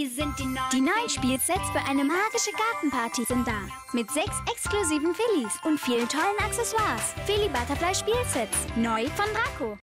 Hier sind die neuen, Die neuen Spielsets für eine magische Gartenparty sind da. Mit sechs exklusiven Fillies und vielen tollen Accessoires. Philly Butterfly Spielsets. Neu von Draco.